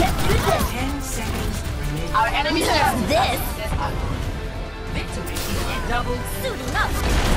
Ten seconds remaining. Our enemies Yes, have this. Victory is double Suiting up.